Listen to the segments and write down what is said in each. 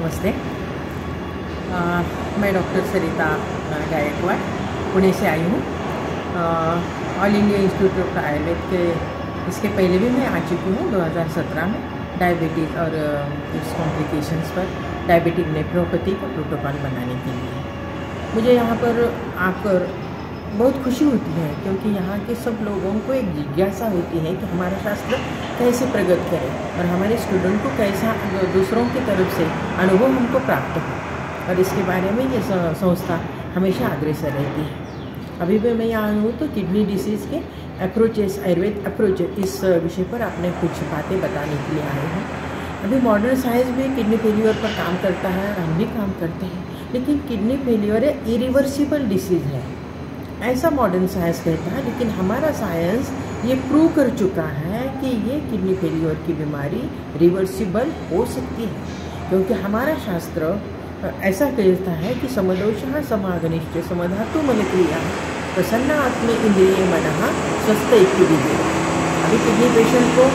नमस्ते। आ, मैं डॉक्टर सरिता गायकवाड़ पुणे से आई हूँ। All India Institute of Ayurveda के इसके पहले भी मैं आ चुकी हूँ 2017 में डायबिटीज़ और इस कॉम्प्लिकेशंस पर डायबिटिक नेफ्रोपैथी का प्रोटोकॉल बनाने के लिए। मुझे यहाँ पर आकर बहुत खुशी होती है, क्योंकि यहाँ के सब लोगों को एक जिज्ञासा होती है कि हमारा शास्त्र कैसे प्रगत करे और हमारे स्टूडेंट को कैसा दूसरों की तरफ़ से अनुभव हमको प्राप्त हो। और इसके बारे में ये संस्था हमेशा अग्रसर रहती है। अभी भी मैं यहाँ हूँ तो किडनी डिसीज़ के अप्रोचेस आयुर्वेद अप्रोच इस विषय पर आपने कुछ बातें बताने के लिए आए हैं। अभी मॉडर्न साइंस भी किडनी फेलियर पर काम करता है हम भी काम करते हैं, लेकिन किडनी फेलियर है इरिवर्सिबल डिसीज़ है। ऐसा मॉडर्न साइंस कहता है, लेकिन हमारा साइंस ये प्रूव कर चुका है कि ये किडनी फेलियर की बीमारी रिवर्सिबल हो सकती है। क्योंकि हमारा शास्त्र ऐसा कहता है कि समदोष समागनिष्ठ समधातु मन क्रिया प्रसन्न आत्म इंद्रिय मन स्वस्थ एक इत्युदि अभी किडनी पेशेंट को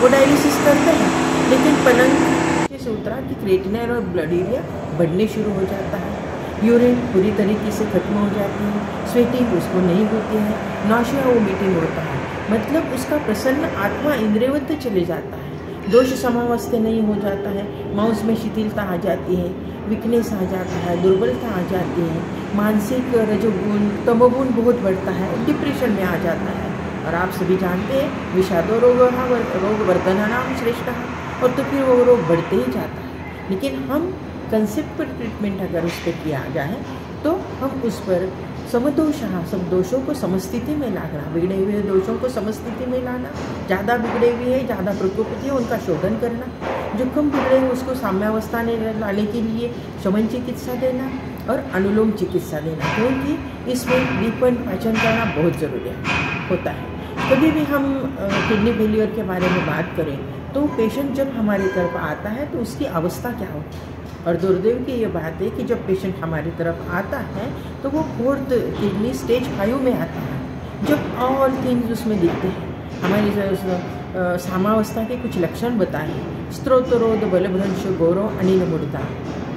वो डायलिसिस करते हैं, लेकिन पलंग के सूत्रा की क्रेटिनाइन और ब्लड एरिया बढ़ने शुरू हो जाता है। यूरिन पूरी तरीके से खत्म हो जाती है स्वेटिंग उसको नहीं होती है नाशिया वो मीटिंग होता है। मतलब उसका प्रसन्न आत्मा इंद्रियवत चले जाता है, दोष समावस्थ्य नहीं हो जाता है माउस में शिथिलता आ जाती है वीकनेस आ जाता है, दुर्बलता आ जाती है, मानसिक रजोगुण, तमोगुण बहुत बढ़ता है डिप्रेशन में आ जाता है। और आप सभी जानते हैं, विषादो रोग रोग वर्धना नाम श्रेष्ठ, और तो फिर वो रोग बढ़ते ही जाता है। लेकिन हम कंसेप्ट पर ट्रीटमेंट अगर उस पर किया जाए तो हम उस पर समदोष सब दोषों को समस्थिति में लाना, बिगड़े हुए दोषों को समस्थिति में लाना, ज़्यादा बिगड़े हुए हैं, ज़्यादा प्रकोपित है, उनका शोधन करना जो कम बिगड़े हैं, उसको साम्यावस्था में लाने के लिए शमन चिकित्सा देना और अनुलोम चिकित्सा देना, क्योंकि इसमें दीपन पाचन करना बहुत ज़रूरी है, होता है। कभी भी हम किडनी फेलियर के बारे में बात करें तो पेशेंट जब हमारी तरफ़ आता है तो उसकी अवस्था क्या होती है? और दुर्देव की ये बात है कि जब पेशेंट हमारी तरफ़ आता है तो वो फोर्थ किडनी स्टेज फाइव में आता है। जब ऑल थिंग्स उसमें दिखते हैं। हमारी सामावस्था के कुछ लक्षण बताए। स्त्रोतरोध बलभ्रंश गौरव अनिल मुड़ता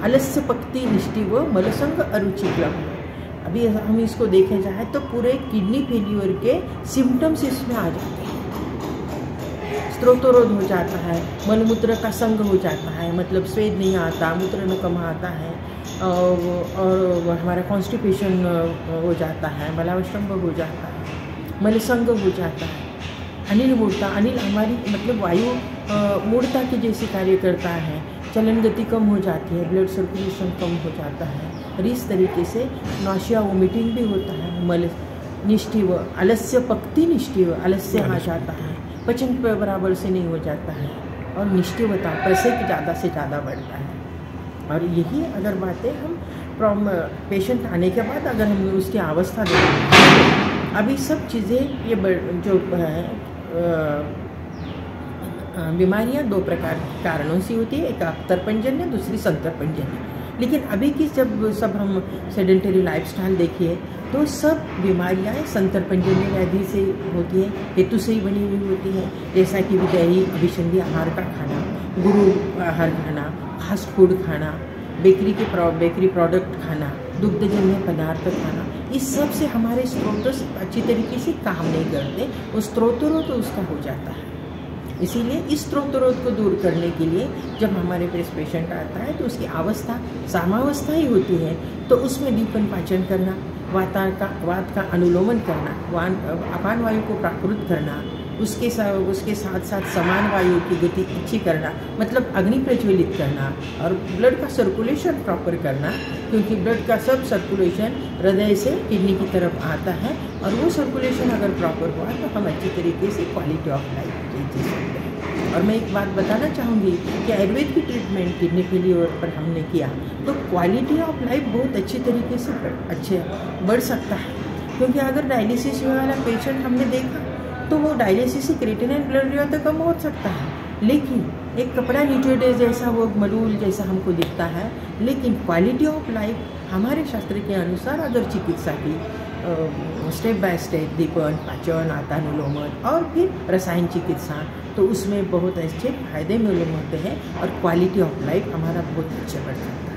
अलस्य पक्ति निष्ठि व मलसंग अरुचि क्लब। अभी हम इसको देखे जाए तो पूरे किडनी फेलियर के सिम्टम्स इसमें आ जाते हैं। स्त्रोतरोध हो जाता है मलमूत्र का संग हो जाता है मतलब स्वेद नहीं आता मूत्र न कम आता है और, हमारा कॉन्स्टिपेशन हो जाता है मलावश्रम्भ हो जाता है मलसंग हो जाता है अनिल मूर्ता अनिल हमारी मतलब वायु मूर्ता के जैसे कार्य करता है चलन गति कम हो जाती है ब्लड सर्कुलेशन कम हो जाता है और इस तरीके से नाशिया वोमिटिंग भी होता है मल निष्ठिव आलस्य पक्ति निष्ठिव आलस्य आ जाता है। पचन बराबर से नहीं हो जाता है। और निष्ठिवता पैसे की ज़्यादा से ज़्यादा बढ़ता है। और यही अगर बातें हम प्रॉम पेशेंट आने के बाद अगर हम उसकी अवस्था देखें अभी सब चीज़ें ये जो है बीमारियाँ दो प्रकार कारणों से होती है। एक अख्तरपंजन है दूसरी संतरपंजन है लेकिन अभी की जब सब हम सेडेंटरी लाइफस्टाइल देखिए तो सब बीमारियाँ संतरपंजन्य व्याधि से होती है हेतु से ही बनी हुई होती है। जैसा कि विदयी अभिसंधि आहार का खाना गुरु आहार खाना फास्ट फ़ूड खाना बेकरी के प्रो, बेकरी प्रोडक्ट खाना दुग्धजन्य पदार्थ खाना इस सबसे हमारे स्रोतों अच्छी तरीके से काम नहीं करते वो स्त्रोतरों तो उसका हो जाता है। इसीलिए इस स्त्रोतरोध को दूर करने के लिए जब हमारे पास पेशेंट आता है तो उसकी अवस्था, सामावस्था ही होती है तो उसमें दीपन पाचन करना वाता का, वात का अनुलोमन करना, वान, अपान वायु को प्राकृत करना उसके साथ उसके साथ साथ समान वायु की गति अच्छी करना मतलब अग्नि प्रज्वलित करना और ब्लड का सर्कुलेशन प्रॉपर करना, क्योंकि ब्लड का सब सर्कुलेशन हृदय से किडनी की तरफ़ आता है और वो सर्कुलेशन अगर प्रॉपर हुआ तो हम अच्छी तरीके से क्वालिटी ऑफ़ लाइफ जी सकते हैं। और मैं एक बात बताना चाहूँगी कि आयुर्वेद की ट्रीटमेंट किडनी के फेलियर पर हमने किया तो क्वालिटी ऑफ़ लाइफ बहुत अच्छी तरीके से अच्छे बढ़ सकता है। क्योंकि अगर डायलिसिस वाला पेशेंट हमने देखा तो वो डायलिसिस से क्रिएटिनिन ब्लड लेवल तो कम हो सकता है। लेकिन एक कपड़ा नीचे जैसा वो मलूल जैसा हमको दिखता है, लेकिन क्वालिटी ऑफ़ लाइफ हमारे शास्त्र के अनुसार अगर चिकित्सा की स्टेप बाय स्टेप दीपन, पाचन आतानुलोमन और फिर रसायन चिकित्सा तो उसमें बहुत अच्छे फ़ायदे मालूम होते हैं और क्वालिटी ऑफ़ लाइफ हमारा बहुत अच्छा बढ़ सकता है।